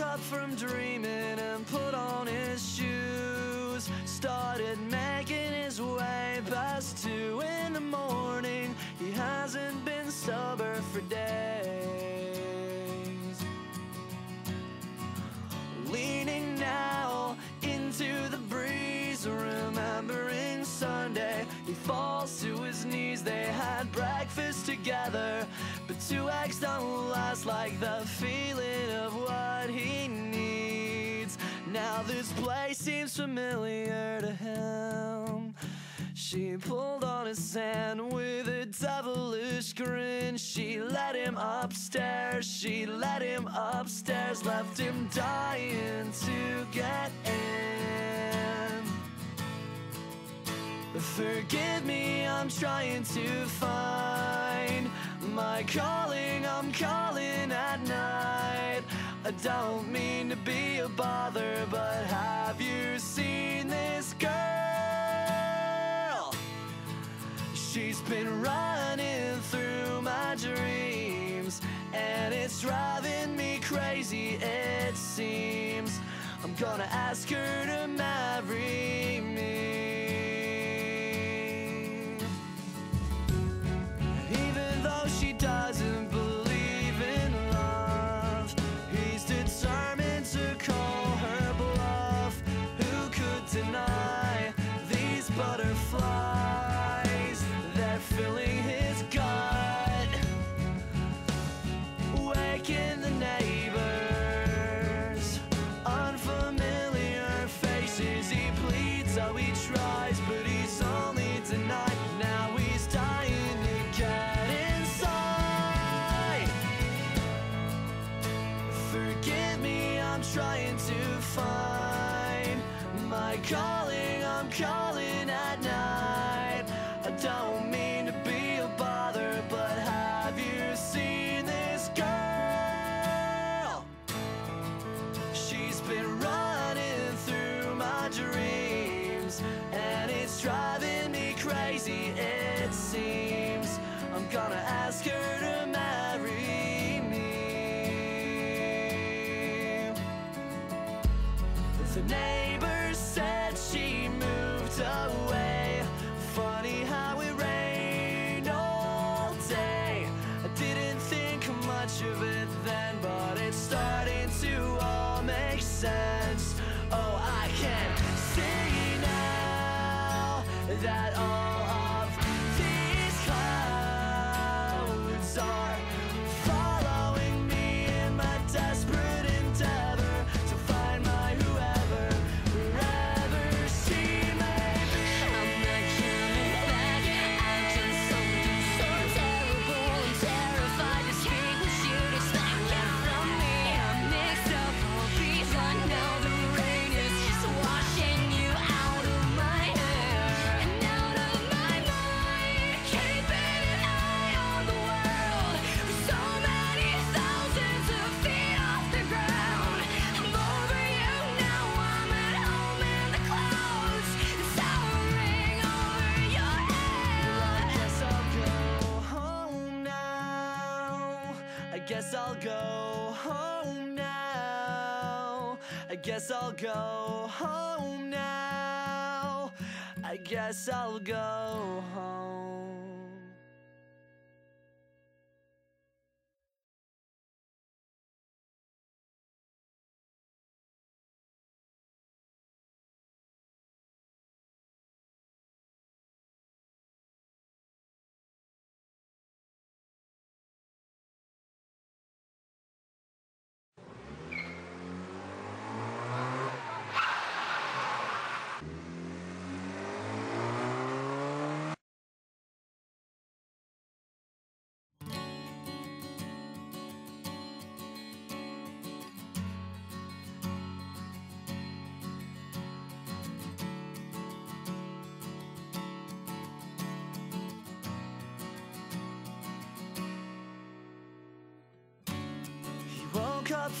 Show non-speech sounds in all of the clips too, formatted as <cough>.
from dreaming and put on his shoes. Started making his way past two in the morning. He hasn't been sober for days. Leaning now into the breeze, remembering Sunday. He falls to his knees. They had breakfast together, but two eggs don't last like the feeling of. This place seems familiar to him. She pulled on his hand with a devilish grin. She led him upstairs, she led him upstairs, left him dying to get in. Forgive me, I'm trying to find my calling. I'm calling at night. I don't mean to be a bother, but have you seen this girl? She's been running through my dreams, and it's driving me crazy, it seems. I'm gonna ask her to marry I'm trying to find my calling. I'm calling at night. I don't mean to be a bother, but have you seen this girl? She's been running through my dreams, and it's driving me crazy, it seems. The guess I'll go home now. I guess I'll go home.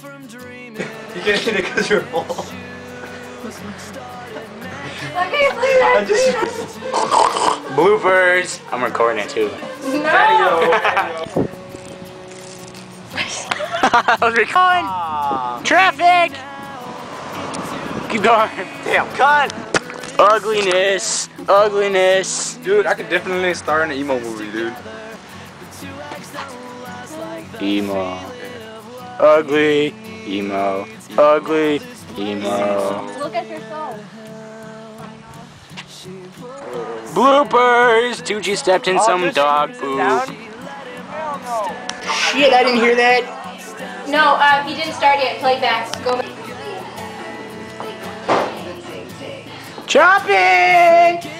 <laughs> You can't hit it because you're bald. Okay, please. I just. <laughs> Bloopers. I'm recording it too. Patio. <laughs> I was recording. Aw. Traffic! Keep going. Damn, cunt. Ugliness. Ugliness. Dude, I could definitely star in an emo movie, dude. Emo. Ugly. Emo. Ugly. Emo. Look at your phone. Bloopers! Touchee stepped in some dog poop. Shit, I didn't hear that. No, uh, he didn't start yet. Play back. Go back. Chopping!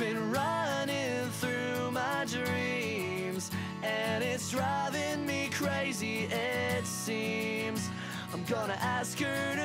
Been running through my dreams, and it's driving me crazy, it seems. I'm gonna ask her